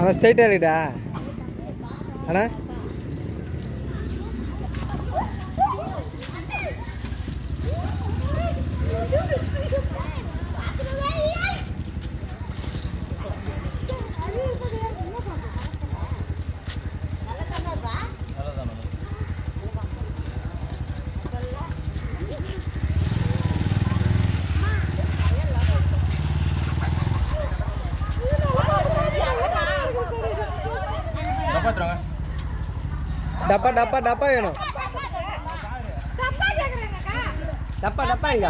அவன் ஸ்ட்ரைட்டாக இருக்குடா. அண்ணா? டப்பா டப்பா டப்பா வேணும் டப்பா டப்பா இங்க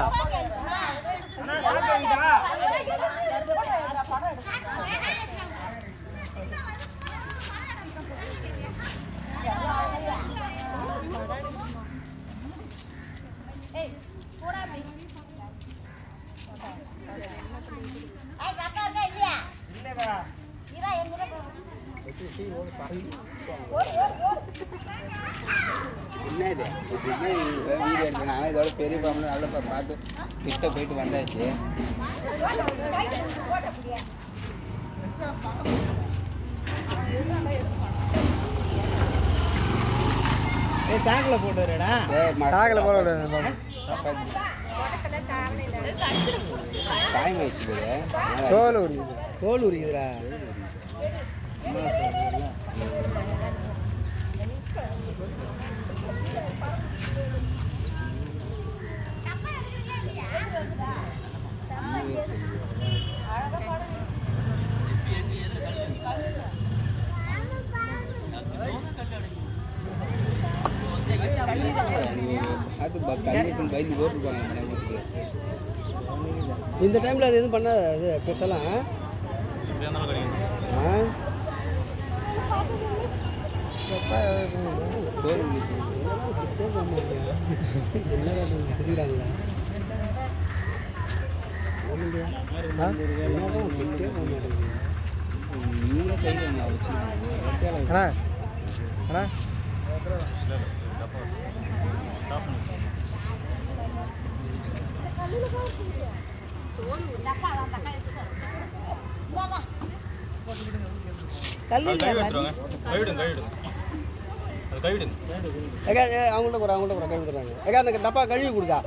என்ன இது இப்படின்னா வீடியோ ஆனால் இதோட பெரிய பாம்பு நல்ல பார்த்து கிட்ட போயிட்டு வந்தாச்சு. ஏ சாக்கில் சாக்கில் போட டைம் ஆயிடுச்சு. தோல் உரிக்குது தோல் உரிக்குதுடா அது ப- கல்லிட்டு பயந்து போட்டுருப்பாங்க மனைவிக்கு இந்த டைமில் அது எதுவும் பண்ணாத அது பெருசெல்லாம் அண்ணா அண்ணா. அவங்கள்ட்ட போகிறேன் அவங்கள்ட்ட போகிறேன் கழுவி தர்றாங்க ஏக்கா அந்த டப்பா கழுவி கொடுக்கா.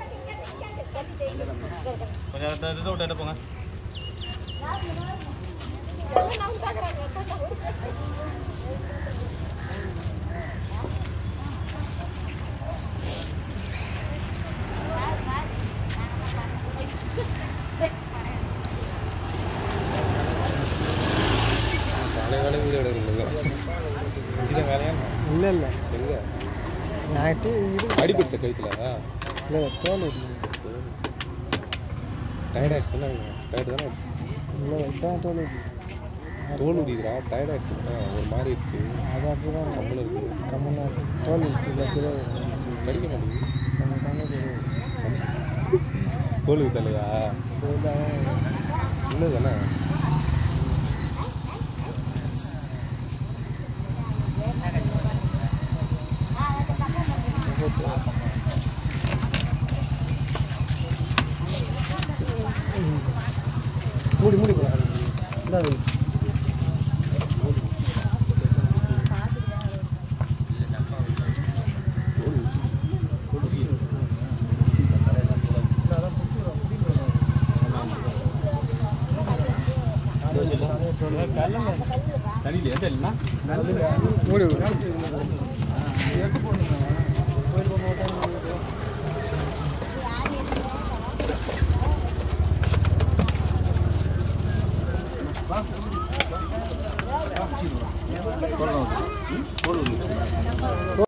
இல்லை இல்லை. நைட்டு இது அடிபடுத்த கழுத்துல? இல்லை தோல் உரிக்குது டயர்ட் தானே இல்லை இதான் தோல் தோல் உரிக்கிறா டயர்ட் ஆயிடுச்சுன்னா ஒரு மாதிரி இருக்கு. அது அப்படி தான் கம்மல இருக்கு. கம்மலாம் தோல் தெரியாது கடிக்க மாட்டேங்குது. தானே தோல் தோல் தான் இல்லை தானே? மூடி மூடி போகிறேன் இந்த எந்த இல்லைன்னா மூடி バスの人たちが活動して、コロナ禍に、コロナ禍に。